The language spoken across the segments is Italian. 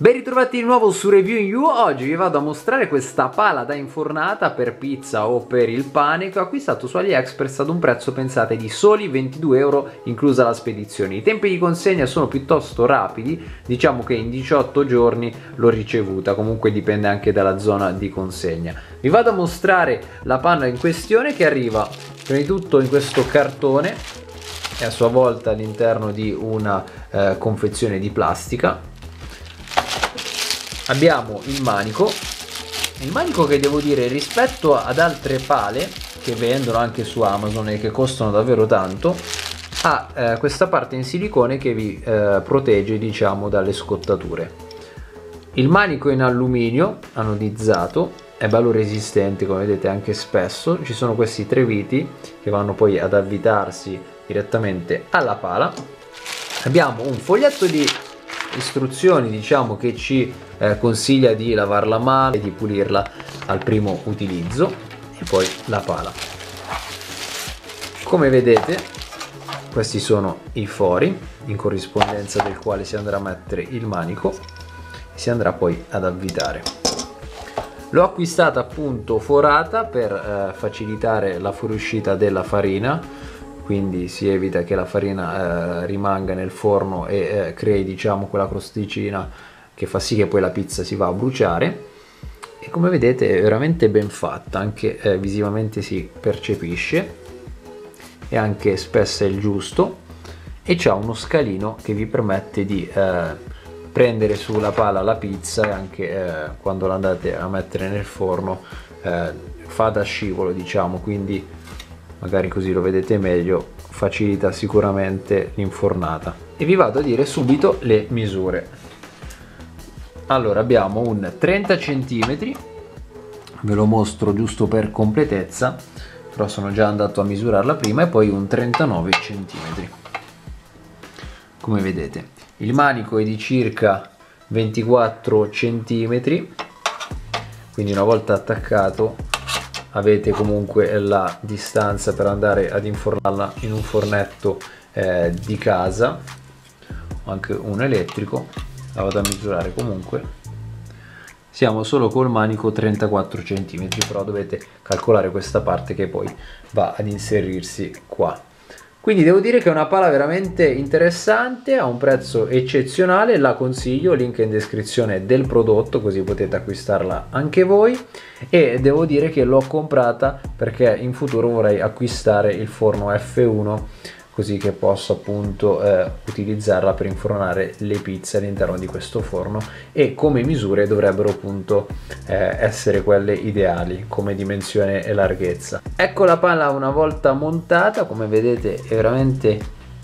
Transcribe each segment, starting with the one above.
Ben ritrovati di nuovo su Review in You, oggi vi vado a mostrare questa pala da infornata per pizza o per il pane che ho acquistato su AliExpress ad un prezzo pensate di soli 22 euro inclusa la spedizione. I tempi di consegna sono piuttosto rapidi, diciamo che in 18 giorni l'ho ricevuta, comunque dipende anche dalla zona di consegna. Vi vado a mostrare la panna in questione che arriva prima di tutto in questo cartone e a sua volta all'interno di una eh, confezione di plastica abbiamo il manico. Il manico che devo dire rispetto ad altre pale che vendono anche su Amazon e che costano davvero tanto ha eh, questa parte in silicone che vi eh, protegge diciamo dalle scottature. Il manico in alluminio anodizzato è bello resistente come vedete anche spesso. Ci sono questi tre viti che vanno poi ad avvitarsi direttamente alla pala. Abbiamo un foglietto di istruzioni diciamo che ci eh, consiglia di lavarla mano e di pulirla al primo utilizzo e poi la pala. Come vedete questi sono i fori in corrispondenza del quale si andrà a mettere il manico e si andrà poi ad avvitare. L'ho acquistata appunto forata per eh, facilitare la fuoriuscita della farina quindi si evita che la farina eh, rimanga nel forno e eh, crei diciamo quella crosticina che fa sì che poi la pizza si va a bruciare. E come vedete è veramente ben fatta anche eh, visivamente si percepisce è anche spessa il giusto. E c'ha uno scalino che vi permette di eh, prendere sulla pala la pizza e anche eh, quando l'andate a mettere nel forno eh, fa da scivolo diciamo quindi magari così lo vedete meglio facilita sicuramente l'infornata. E vi vado a dire subito le misure. Allora abbiamo un 30 cm ve lo mostro giusto per completezza però sono già andato a misurarla prima e poi un 39 cm come vedete il manico è di circa 24 cm quindi una volta attaccato avete comunque la distanza per andare ad infornarla in un fornetto eh, di casa. O anche un elettrico la vado a misurare comunque. Siamo solo col manico 34 cm però dovete calcolare questa parte che poi va ad inserirsi qua quindi devo dire che è una pala veramente interessante a un prezzo eccezionale la consiglio link in descrizione del prodotto così potete acquistarla anche voi. E devo dire che l'ho comprata perché in futuro vorrei acquistare il forno F1 così che posso appunto eh, utilizzarla per infornare le pizze all'interno di questo forno e come misure dovrebbero appunto eh, essere quelle ideali come dimensione e larghezza. Ecco la palla una volta montata come vedete è veramente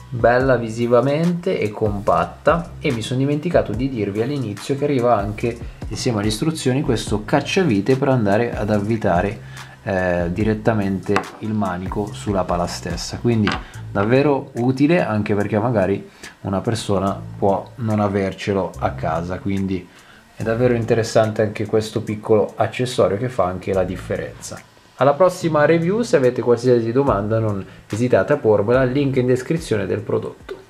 bella visivamente e compatta e mi sono dimenticato di dirvi all'inizio che arriva anche insieme alle istruzioni questo cacciavite per andare ad avvitare eh, direttamente il manico sulla pala stessa. Quindi davvero utile anche perché magari una persona può non avercelo a casa. Quindi è davvero interessante anche questo piccolo accessorio che fa anche la differenza. Alla prossima review se avete qualsiasi domanda non esitate a pormela link in descrizione del prodotto